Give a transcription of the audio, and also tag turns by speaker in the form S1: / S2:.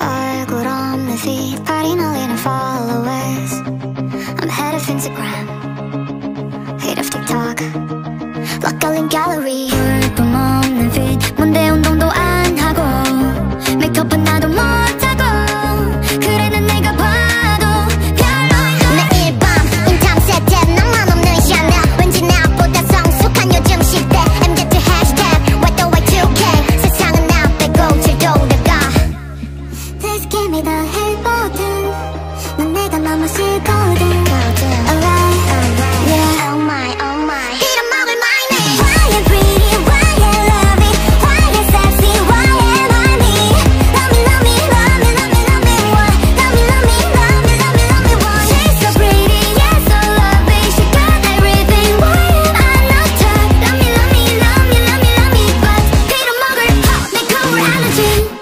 S1: 얼굴 없는 feed party 날리는 followers I'm head of Instagram Hate of TikTok Block 걸린 gallery 볼품 없는 feed 뭔데 Please give me the hate button 난 내가 너무 싫거든 Alright, yeah Oh my, oh my 빌어먹을 my name Why you pretty, why you lovely Why you sexy, why am I me Love me, love me, love me, love me, love me, why Love me, love me, love me, love me, love me, why She's so pretty, yeah, so lovely She got everything, why am I not her Love me, love me, love me, love me, love me, but 빌어먹을 pop, 내 cover allergy 나도